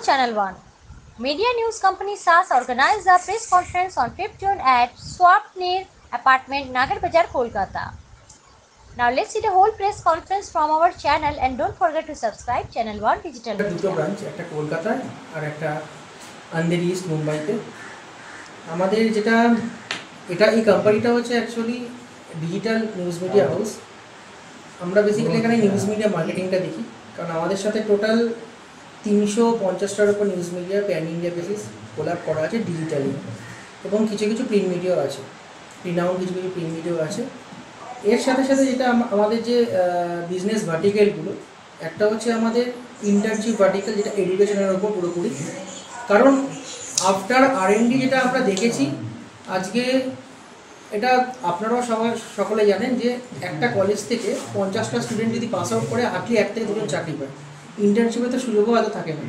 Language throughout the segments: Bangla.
Channel 1. Media News Company SAS organized a press conference on 5th June at Swapnir Apartment, Nagar Bazaar, Kolkata. Now let's see the whole press conference from our channel and don't forget to subscribe Channel 1 Digital একটা দুটো Media. ব্রাঞ্চ একটা কলকাতায় আর একটা আন্দেরি ইস্ট মুম্বাইতে আমাদের যেটা এটা এই কোম্পানিটা হচ্ছে actually digital news media house আমরা বেসিক্যালি এখানে নিউজ মিডিয়া মার্কেটিংটা দেখি কারণ আমাদের সাথে টোটাল তিনশো পঞ্চাশটার উপর news media pan India basis collab করা আছে ডিজিটালি এবং কিছু কিছু প্রিন্ট মিডিয়াও আছে। রিনাউন্ড কিছু কিছু প্রিন্ট মিডিয়াও আছে। এর সাথে সাথে যেটা আমাদের যে বিজনেস ভার্টিক্যালগুলো একটা হচ্ছে আমাদের ইন্টার্নশিপ ভার্টিক্যাল যেটা এডুকেশনের উপর পুরোপুরি। কারণ আফটার আর এন ডি যেটা আমরা দেখেছি, আজকে এটা আপনারাও সবাই, সকলে জানেন যে একটা কলেজ থেকে পঞ্চাশটা স্টুডেন্ট যদি পাস আউট করে হার্ডলি এক থেকে দুজন চাকরি পায়। ইন্টার্নশিপে তো সুযোগও হয়তো থাকে না।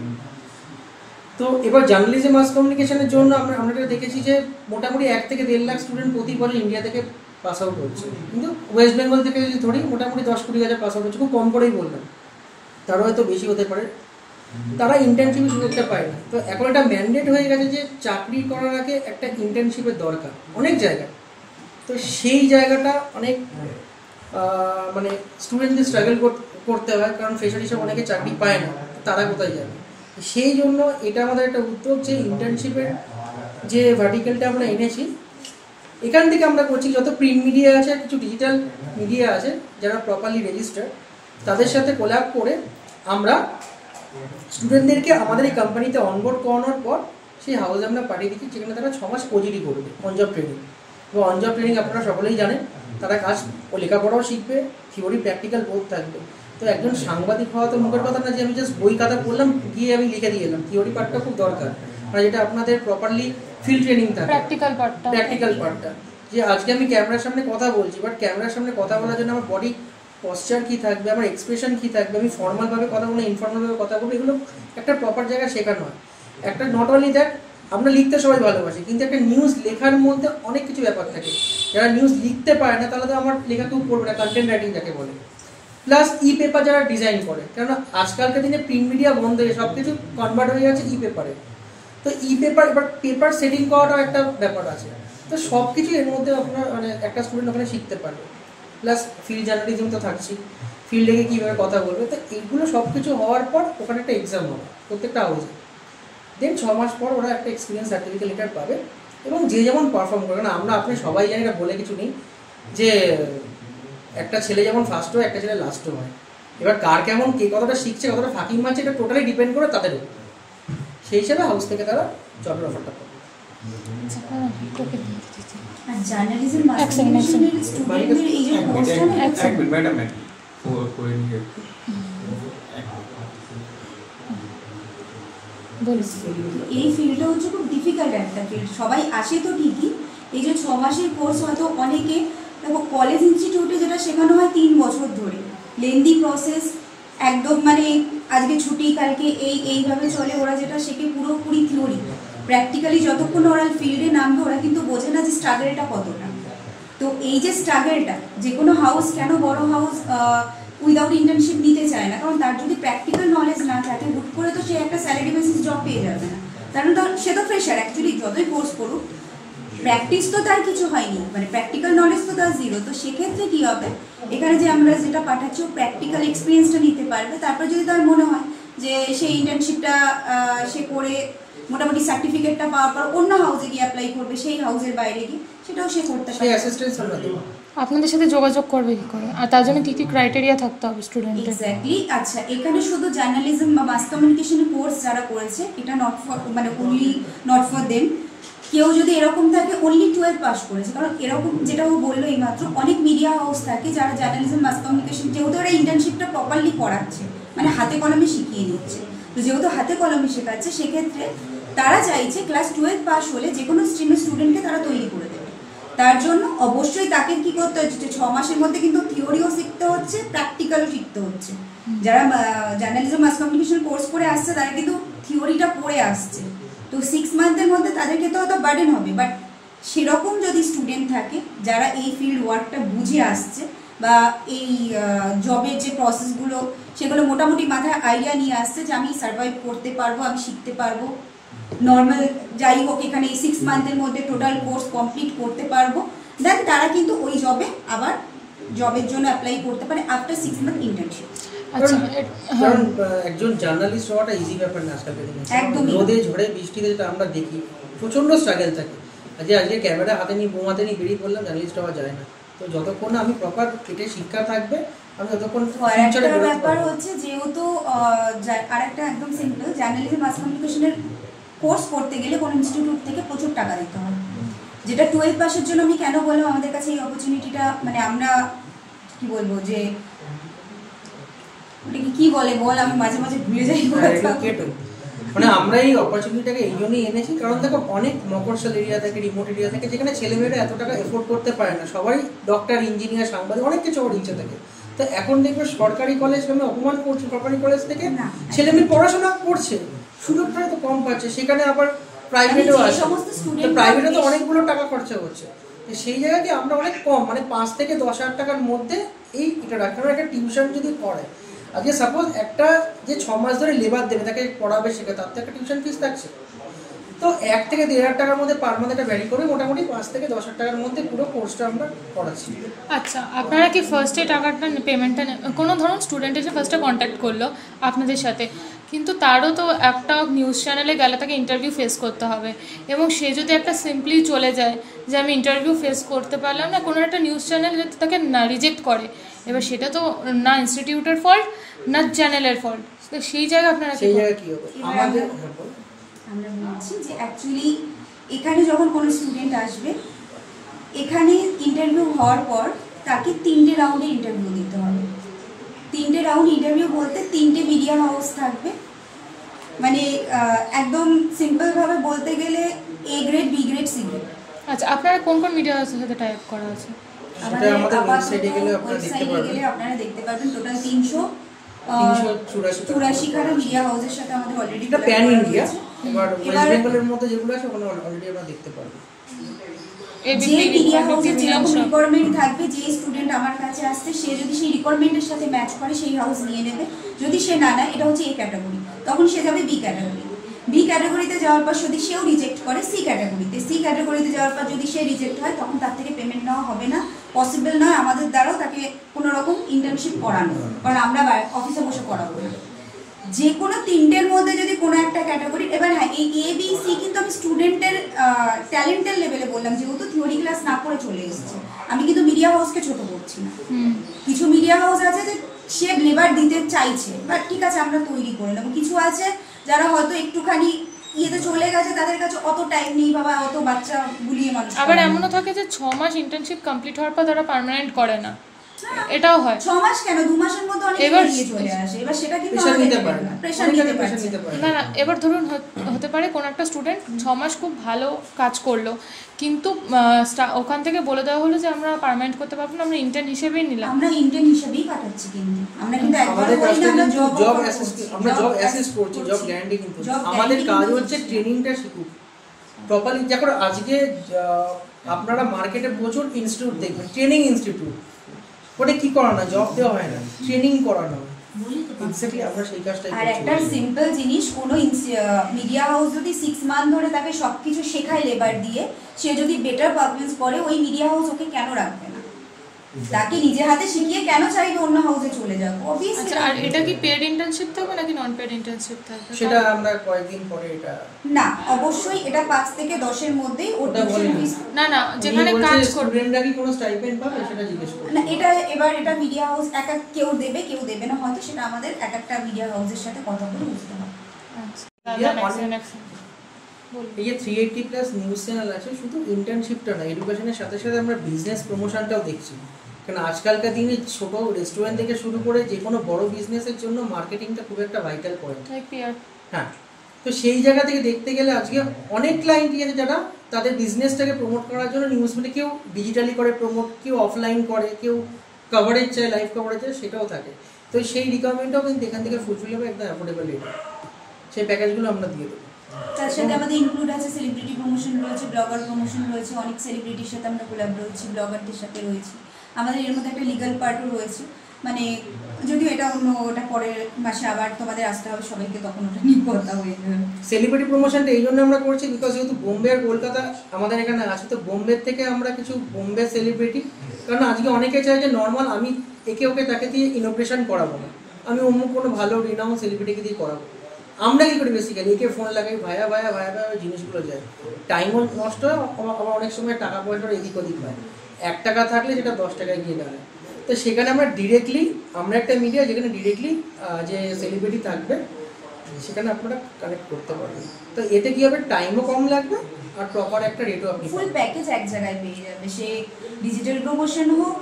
তো এবার জার্নালিজম মাস কমিউনিকেশনের জন্য আমরা আমরা দেখেছি যে মোটামুটি এক থেকে দেড় লাখ স্টুডেন্ট প্রতি বছর ইন্ডিয়া থেকে পাস আউট হচ্ছে। কিন্তু ওয়েস্ট বেঙ্গল থেকে যদি ধরি, মোটামুটি দশ কুড়ি হাজার পাস আউট হচ্ছে, খুব কম করেই বললাম। তারও হয়তো বেশি হতে পারে। তারা ইন্টার্নশিপের সুযোগটা পায় না। তো এখন একটা ম্যান্ডেট হয়ে গেছে যে চাকরি করার আগে একটা ইন্টার্নশিপের দরকার, অনেক জায়গায় তো সেই জায়গাটা অনেক মানে স্টুডেন্টদের স্ট্রাগল করতে হয় কারণ ফ্রেশার হিসেবে অনেকে চাকরি পায় না তারা কোথায় যাবে? সেই জন্য এটা আমাদের একটা উদ্যোগ যে ইন্টার্নশিপের যে ভার্টিক্যালটা আমরা এনেছি এখান থেকে আমরা করছি যত প্রিন্ট মিডিয়া আছে কিছু ডিজিটাল মিডিয়া আছে যারা প্রপারলি রেজিস্টার তাদের সাথে কোল্যাব করে আমরা স্টুডেন্টদেরকে আমাদের এই কোম্পানিতে অনবোর্ড করানোর পর সেই হাউসে আমরা পাঠিয়ে দিচ্ছি যেখানে তারা ছ মাস ওজিডি করবে অনজব ট্রেনিং এবং অনজব ট্রেনিং আপনারা সকলেই জানেন তারা কাজ ও লেখাপড়াও শিখবে থিওরি প্র্যাকটিক্যাল বোধ থাকবে। তো একজন সাংবাদিক হওয়া তো মুখের কথা না যে আমি জাস্ট বই খাতা পড়লাম গিয়ে আমি লিখে দিয়ে এলাম। থিওরি পার্টটা খুব দরকার। মানে যেটা আপনাদের প্রপারলি ফিল্ড ট্রেনিং থাকে। প্র্যাকটিক্যাল পার্টটা প্র্যাকটিক্যাল পার্টটা যে আজকে আমি ক্যামেরার সামনে কথা বলছি বাট ক্যামেরার সামনে কথা বলার জন্য আমার বডি পশ্চার কী থাকবে আমার এক্সপ্রেশন কী থাকবে আমি ফর্মালভাবে কথা বলব ইনফর্মালভাবে কথা বলব এগুলো একটা প্রপার জায়গায় শেখানো হয়। একটা নট অনলি দ্যাট আমরা লিখতে সবাই ভালোবাসি কিন্তু একটা নিউজ লেখার মধ্যে অনেক কিছু ব্যাপার থাকে। যারা নিউজ লিখতে পারে না তাহলে তো আমার লেখা কেউ পড়বে না কন্টেন্ট রাইটিং যাকে বলে। প্লাস ই পেপার যারা ডিজাইন করে, কেননা আজকালকার দিনে প্রিন্ট মিডিয়া বন্ধ হয়ে সব কিছু কনভার্ট হয়ে যাচ্ছে ই পেপারে তো ই পেপার এবার পেপার সেটিং করাটাও একটা ব্যাপার আছে। তো সব কিছু এর মধ্যে আপনার মানে একটা স্টুডেন্ট ওখানে শিখতে পারবে। প্লাস ফিল্ড জার্নালিজম তো থাকছি ফিল্ডে গিয়ে কীভাবে কথা বলবে? তো এইগুলো সব কিছু হওয়ার পর ওখানে একটা এক্সাম হবে, প্রত্যেকটা হাউসে দেন ছ মাস পর ওরা একটা এক্সপিরিয়েন্স সার্টিফিকেট লেটার পাবে এবং যে যেমন পারফর্ম করে না আমরা, আপনি সবাই জানি এটা বলে কিছু নেই যে একটা ছেলে যেমন ফার্স্ট হয় একটা ছেলে লাস্টও হয়। এবার কার কেমন কে কতটা শিখছে কতটা ফাঁকিং মারছে এটা টোটালি ডিপেন্ড করে তাদের উপর। সেই হিসাবে হাউস থেকে তারা জবের অফারটা পাবে। আর জার্নালিজম স্টুডেন্টদের এই যে কোর্সটা ম্যাডাম এই ফিল্ডটা হচ্ছে খুব ডিফিকাল্ট একটা ফিল্ড সবাই আসে তো ঠিকই। এই যে ছ মাসের কোর্স হয়তো অনেকে দেখো কলেজ ইনস্টিটিউটে যেটা শেখানো হয় তিন বছর ধরে। লেন্দি প্রসেস একদম মানে আজকে ছুটি, কালকে এই, এইভাবে চলে। ওরা যেটা শেখে পুরোপুরি থিওরি প্র্যাকটিক্যালি যতক্ষণ ওরা ফিল্ডে নামবে, ওরা কিন্তু বোঝে না যে স্ট্রাগলটা কতটা। তো এই যে স্ট্রাগলটা যে কোনো হাউস কেন বড় হাউস উইদাউট ইন্টার্নশিপ নিতে চায় না? কারণ তার যদি প্র্যাকটিক্যাল নলেজ না থাকে, হুট করে তো সে একটা স্যালারি বেসিস জব পেয়ে যাবে না। কারণ সে তো ফ্রেশার অ্যাকচুয়ালি যতই কোর্স করুক প্র্যাকটিস তো তার কিছু হয়নি মানে প্র্যাকটিক্যাল নলেজ তো তার জিরো তো সেক্ষেত্রে কী হবে? এখানে যে আমরা যেটা পাঠাচ্ছি ও প্র্যাকটিক্যাল এক্সপিরিয়েন্সটা নিতে পারবে। তারপর যদি তার মনে হয় যে সেই ইন্টার্নশিপটা সে করে মোটামুটি সার্টিফিকেটটা পাওয়ার পর অন্য হাউসে গিয়ে অ্যাপ্লাই করবে সেই হাউসের বাইরে গিয়ে সেটাও সে করতে পারে অ্যাসিস্ট্যান্স আমরা দেবো। আপনাদের সাথে যোগাযোগ করবে কি করে? আর তার জন্য কি কি ক্রাইটেরিয়া থাকতে হবে স্টুডেন্টের এক্স্যাক্টলি আচ্ছা এখানে শুধু জার্নালিজম বা মাস কমিউনিকেশনের কোর্স যারা করেছে এটা নট ফর মানে অনলি নট ফর দেম কেউ যদি এরকম থাকে অনলি টুয়েলভ পাস করেছে। কারণ এরকম যেটা ও বলল এইমাত্র, অনেক মিডিয়া হাউস থাকে যারা জার্নালিজম মাস কমিউনিকেশন যেহেতু ওরা ইন্টার্নশিপটা প্রপারলি করাচ্ছে মানে হাতে কলমে শিখিয়ে দিচ্ছে। তো যেহেতু হাতে কলমে শেখাচ্ছে, সেক্ষেত্রে তারা চাইছে ক্লাস টুয়েলভ পাস হলে যে কোনো স্ট্রিমের স্টুডেন্টকে তারা তৈরি করে দেবে। তার জন্য অবশ্যই তাকে কি করতে হচ্ছে যে ছ মাসের মধ্যে কিন্তু থিওরিও শিখতে হচ্ছে প্র্যাকটিক্যালও শিখতে হচ্ছে। যারা জার্নালিজম মাস কমিউনিকেশন কোর্স করে আসছে, তারা কিন্তু থিওরিটা পড়ে আসছে। তো সিক্স মান্থের মধ্যে তাদেরকে তো অত বার্ডেন হবে বাট সেরকম যদি স্টুডেন্ট থাকে, যারা এই ফিল্ড ওয়ার্কটা বুঝে আসছে বা এই জবের যে প্রসেসগুলো সেগুলো মোটামুটি মাথায় আইডিয়া নিয়ে আসছে যে আমি সার্ভাইভ করতে পারব, আমি শিখতে পারব। নর্মাল যাই হোক, এখানে এই সিক্স মান্থের মধ্যে টোটাল কোর্স কমপ্লিট করতে পারব। দেন তারা কিন্তু ওই জবে আবার জবের জন্য অ্যাপ্লাই করতে পারে আফটার সিক্স মান্থ ইন্টার্নশিপ কারণ- আহ, একজন জার্নালিস্ট হওয়াটা ইজি ব্যাপার না আজকালকার দিনে রোদে ঝড়ে বৃষ্টিতে যেটা আমরা দেখি প্রচণ্ড স্ট্রাগল থাকে। আজকে আজকে ক্যামেরা হাতে নিয়ে বোম হাতে নিয়ে বেরিয়ে পড়লাম জার্নালিস্ট হওয়া যায় না। তো যতক্ষণ না আমি প্রপার পেটে শিক্ষা থাকবে আমি ততক্ষণ আর একটা ব্যাপার হচ্ছে যেহেতু আর একদম সিম্পল জার্নালিজম মাস কমিউনিকেশনের কোর্স করতে গেলে কোনো ইনস্টিটিউট থেকে প্রচুর টাকা দিতে হয়। যেটা টুয়েলভ পাসের জন্য আমি কেন বললাম আমাদের কাছে এই অপরচুনিটিটা মানে আমরা কি বলব যে ওটাকে কি বলে? বল আমি মাঝে মাঝে ভুলে যাই হ্যাঁ। মানে আমরা এই অপরচুনিটিটাকে এই জন্যই এনেছি কারণ দেখো অনেক মফস্বল এরিয়া থেকে রিমোট এরিয়া থেকে যেখানে ছেলেমেয়েরা এত টাকা এফোর্ড করতে পারে না। সবাই ডক্টর ইঞ্জিনিয়ার সাংবাদিক অনেক কিছু ওর ইচ্ছে থাকে। তো এখন দেখবে সরকারি কলেজ আমি অপমান করছি সরকারি কলেজ থেকে। ছেলে মেয়ে পড়াশোনা করছে সুযোগটা তো কম পাচ্ছে সেখানে আবার প্রাইভেটও আছে। প্রাইভেটে তো অনেকগুলো টাকা খরচা হচ্ছে। তো সেই জায়গায় আমরা অনেক কম মানে পাঁচ থেকে দশ হাজার টাকার মধ্যে এই এটা রাখি। কারণ একটা টিউশন যদি পড়ে আজকে সাপোজ একটা যে ছ মাস ধরে লেবার দেবে, তাকে পড়াবে শেখে তার তো একটা টিউশন ফিস থাকছে। তো এক থেকে দেড় হাজার টাকার মধ্যে পার মান্থ এটা ভ্যারি করে মোটামুটি পাঁচ থেকে দশ হাজার টাকার মধ্যে পুরো কোর্সটা আমরা করাচ্ছি। আচ্ছা আপনারা কি ফার্স্টে টাকাটা পেমেন্টটা কোনো ধরুন স্টুডেন্ট এসে ফার্স্টে কন্ট্যাক্ট করল আপনাদের সাথে, কিন্তু তারও তো একটা নিউজ চ্যানেলে গেলে তাকে ইন্টারভিউ ফেস করতে হবে। এবং সে যদি একটা সিম্পলি চলে যায় যে আমি ইন্টারভিউ ফেস করতে পারলাম না, কোনো একটা নিউজ চ্যানেল যদি তাকে না রিজেক্ট করে এবার সেটা তো না ইনস্টিটিউটের ফল্ট না চ্যানেলের ফল্ট তো সেই জায়গায় আপনারা সেই? জায়গায় কি হবে? আমাদের আমরা- হ্যাঁ। আমরা বলছি যে অ্যাকচুয়ালি এখানে যখন কোনো স্টুডেন্ট আসবে এখানে ইন্টারভিউ হওয়ার পর তাকে তিনটে রাউন্ডে ইন্টারভিউ দিতে হবে। তিনটে রাউন্ড ইন্টারভিউ বলতে তিনটে মিডিয়াম হাউস থাকবে। মানে একদম সিম্পলভাবে বলতে গেলে A grade B grade C grade আচ্ছা আপনারা কোন কোন মিডিয়া হাউসের সাথে টাইপ করা আছে? আমাদের ওয়েবসাইটে গেলে আপনারা দেখতে পারবেন। আপনারা দেখতে পারবেন টোটাল তিনশো তিনশো চুরাশি চুরাশি খানা মিডিয়া হাউসের সাথে আমাদের অলরেডি প্যান ইন্ডিয়া এবার ওয়েস্ট বেঙ্গলের মধ্যে যেগুলো আছে ওখানে অলরেডি আমরা দেখতে পারব যে মিডিয়া হাউসের যেরকম রিকোয়ারমেন্ট থাকবে যে স্টুডেন্ট আমার কাছে আসছে সে যদি সেই রিকোয়ারমেন্টের সাথে ম্যাচ করে সেই হাউস নিয়ে নেবে। যদি সে না নেয় এটা হচ্ছে এ ক্যাটাগরি তখন সে যাবে বি ক্যাটাগরি বি ক্যাটাগরিতে যাওয়ার পর যদি সেও রিজেক্ট করে সি ক্যাটাগরিতে সি ক্যাটাগরিতে যাওয়ার পর যদি সে রিজেক্ট হয় তখন তার থেকে পেমেন্ট নেওয়া হবে না। পসিবল নয় আমাদের দ্বারাও তাকে কোনো রকম ইন্টার্নশিপ করানো কারণ আমরা অফিসে বসে করাবো যে কোনো তিনটের মধ্যে যদি কোনো একটা ক্যাটাগরি এবার হ্যাঁ এই এ বি সি কিন্তু আমি স্টুডেন্টের ট্যালেন্টের লেভেলে বললাম যেহেতু থিওরি ক্লাস না করে চলে এসেছে। আমি কিন্তু মিডিয়া হাউসকে ছোট করছি না। হুম। কিছু মিডিয়া হাউস আছে যে সে লেবার দিতে চাইছে বাট ঠিক আছে আমরা তৈরি করে নেব। কিছু আছে যারা হয়তো একটুখানি ইয়েতে চলে গেছে তাদের কাছে অত টাইম নেই বাবা অত বাচ্চা গুলিয়ে মানুষ আবার এমনও থাকে যে ছ মাস ইন্টার্নশিপ কমপ্লিট হওয়ার পর তারা পার্মানেন্ট করে না। এটাও হয়। ছ মাস কেন? দু মাসের মধ্যে অনেক এবার- চলে আসে। এবার সেটা কিন্তু প্রেশার নিতে পারে না। প্রেশার নিতে পারে। না না না এবার ধরুন হতে পারে কোন একটা স্টুডেন্ট ছ মাস খুব ভালো কাজ করল। কিন্তু ওখান থেকে বলে দেওয়া হলো যে আমরা পার্মানেন্ট করতে পারব না আমরা ইন্টার্ন হিসেবেই নিলাম। আমরা ইন্টার্ন হিসেবেই কাটাচ্ছি কিন্তু। আমরা কিন্তু একবার আমাদের কাজটা না আমরা কিন্তু জব জব অ্যাসিস্ট আমরা জব অ্যাসিস্ট করছি জব গ্যারান্টি কিন্তু আমাদের কাজ হচ্ছে ট্রেনিংটা শিখুক। প্রপারলি দেখো আজকে আপনারা মার্কেটে প্রচুর ইনস্টিটিউট দেখবেন ট্রেনিং ইনস্টিটিউট ওটা কি করানো? জব দেওয়া হয় না। ট্রেনিং করানো। আর একটা সিম্পল জিনিস কোনো মিডিয়া হাউস যদি সিক্স মান্থ ধরে তাকে সবকিছু শেখায় লেবার দিয়ে সে যদি বেটার পারফরমেন্স করে ওই মিডিয়া হাউস ওকে কেন রাখবে? তাকে নিজে হাতে শিখিয়ে কেন চাইবে অন্য হাউসে চলে যাব? আচ্ছা আর এটা কি পেড ইন্টার্নশিপ থাকবে নাকি নন পেড ইন্টার্নশিপ থাকবে? সেটা আমরা কয়েকদিন পরে এটা না অবশ্যই এটা পাঁচ থেকে দশের মধ্যেই ওর ওটা না না যেখানে কাজ করবে। স্টুডেন্টরা কি কোনো স্টাইপেন্ড পাবে সেটা জিজ্ঞেস করুন না এটা এবার এটা মিডিয়া হাউস এক এক কেউ দেবে কেউ দেবে না হয়তো সেটা আমাদের এক একটা মিডিয়া হাউসের সাথে কথা বলে বুঝতে হবে। আচ্ছা। এই যে three eighty plus news channel আছে শুধু ইন্টার্নশিপটা না এডুকেশনের সাথে সাথে আমরা বিজনেস প্রমোশনটাও দেখছি। কারণ আজকালকার দিনে ছোট রেস্টুরেন্ট থেকে শুরু করে যে কোনো বড় বিজনেসের জন্য মার্কেটিংটা খুব একটা ভাইটাল পয়েন্ট হ্যাঁ তো সেই জায়গা থেকে দেখতে গেলে আজকে অনেক ক্লায়েন্টই আছে যারা তাদের বিজনেসটাকে প্রমোট করার জন্য নিউজ মিডিয়া কেউ ডিজিটালি করে প্রমোট কেউ অফলাইন করে কেউ কভারেজ চায় লাইভ কভারেজ চায় সেটাও থাকে। তো সেই রিকোয়ারমেন্টটাও কিন্তু এখান থেকে ফুলফিল হবে একদম অ্যাফোর্ডেবল রেটে সেই প্যাকেজগুলো আমরা দিয়ে দেবো। তার সাথে আমাদের ইনক্লুড আছে সেলিব্রিটি প্রমোশন রয়েছে ব্লগার প্রমোশন রয়েছে অনেক সেলিব্রিটির সাথে আমরা কোলাব রয়েছি ব্লগারদের সাথে রয়েছি। আমাদের এর মধ্যে একটা লিগাল পার্টও রয়েছে। মানে যদিও এটা অন্য ওটা পরের মাসে আবার তোমাদের আসতে হবে, সবাইকে তখন ওটা নিয়ে কথা হয়ে সেলিব্রিটি প্রমোশনটা এই জন্য আমরা করছি বিকজ যেহেতু বোম্বে আর কলকাতা আমাদের এখানে আছে, তো বোম্বে থেকে আমরা কিছু বোম্বে সেলিব্রিটি কারণ আজকে অনেকে চায় যে নর্মাল আমি একে ওকে তাকে দিয়ে ইনোগ্রেশন করাবো না। আমি অন্য কোনো ভালো রিনাউন সেলিব্রিটিকে দিয়ে করাবো আমরা কি করি বেসিক্যালি একে ফোন লাগাই, ভায়া ভায়া ভায়া ভায়া জিনিসগুলো যায়। টাইমও নষ্ট হয়, আবার অনেক সময় টাকা পয়সার এদিক ওদিক হয়। এক টাকা থাকলে সেটা দশ টাকায় গিয়ে দাঁড়ায়। তো সেখানে আমরা ডিরেক্টলি আমরা একটা মিডিয়া যেখানে ডিরেক্টলি যে সেলিব্রিটি থাকবে সেখানে আপনারা কানেক্ট করতে পারবেন। তো এতে কি হবে? টাইমও কম লাগবে আর প্রপার একটা রেটও আপনি ফুল প্যাকেজ এক জায়গায় পেয়ে যাবে। সে ডিজিটাল প্রমোশন হোক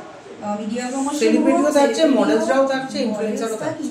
মিডিয়া প্রমোশন Celebrity ও থাকছে, models রাও থাকছে, influencer ও থাকছে।